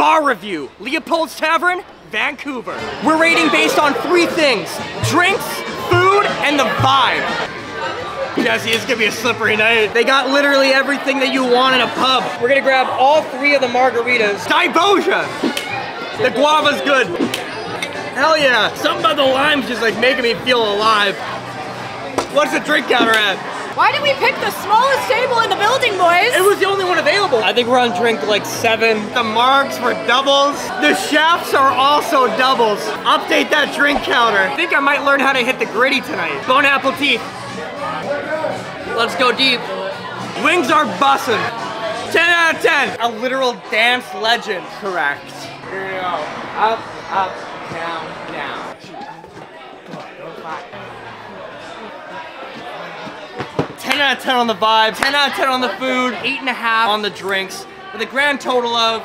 Bar review, Leopold's Tavern, Vancouver. We're rating based on three things, drinks, food, and the vibe. Jesse, it's gonna be a slippery night. They got literally everything that you want in a pub. We're gonna grab all three of the margaritas. Daj Boze! The guava's good. Hell yeah. Something about the lime's just like making me feel alive. What's the drink counter at? Why did we pick the smallest table in the building, boys? It was the only available. I think we're on drink like seven. The marks were doubles. The chefs are also doubles. Update that drink counter. I think I might learn how to hit the griddy tonight. Bone apple teeth. Let's go deep. Wings are bussin'. 10 out of 10. A literal dance legend. Correct. Here we go. Up, up, down, down. 10 out of 10 on the vibe, 10 out of 10 on the food, 8.5 on the drinks, with a grand total of